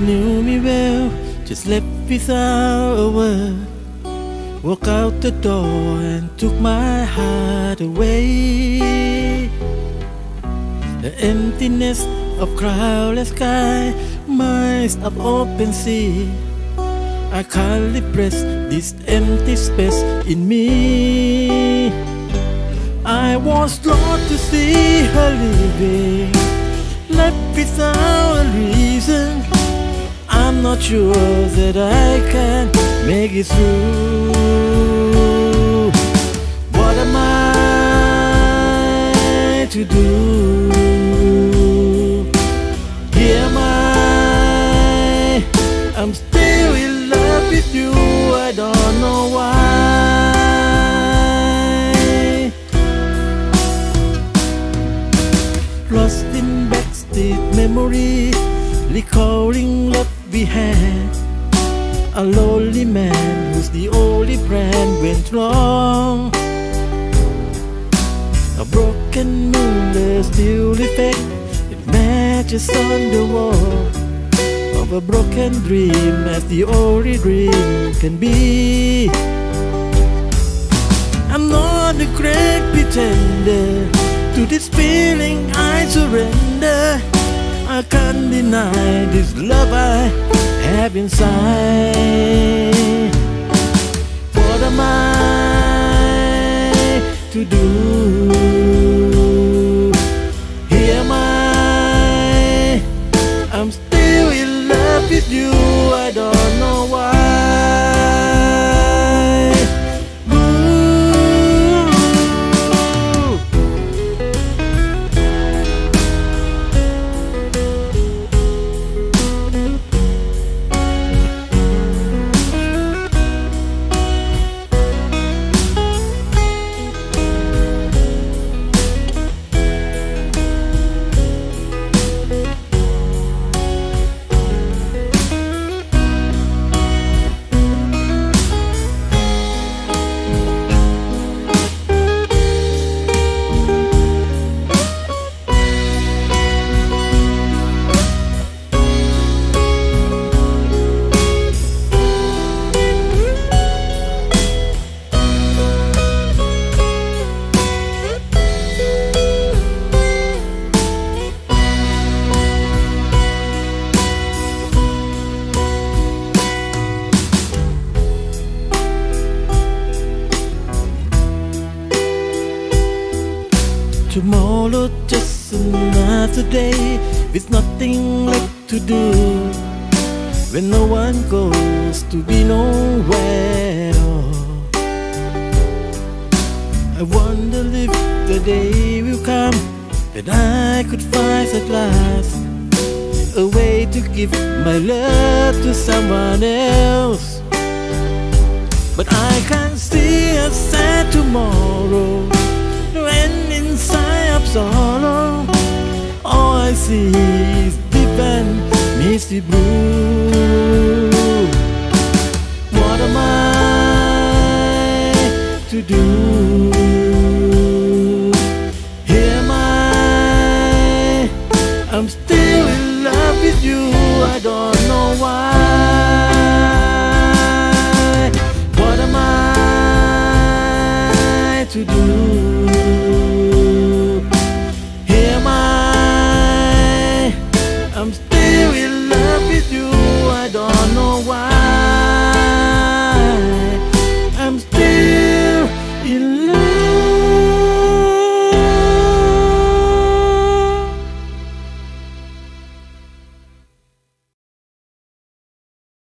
knew me well, just left without a word. Walked out the door and took my heart away. The emptiness of cloudless sky, miles of open sea. I can't repress this empty space in me. I was lost to see her living, left without a reason. I'm not sure that I can make it through. What am I to do? We had. A lonely man who's the only plan went wrong. A broken moon, there's still effect. It matches on the wall of a broken dream as the only dream can be. I'm not a great pretender. To this feeling I surrender. I can't deny this love I have inside. What am I to do? Here am I. I'm still in love with you. I don't know why. Tomorrow just another day with nothing left to do. When no one goes to be nowhere. I wonder if the day will come that I could find at last a way to give my love to someone else. But I can't see a sad tomorrow is deep and misty blue. What am I to do? Here am I. I'm still in love with you. I don't know why. with you.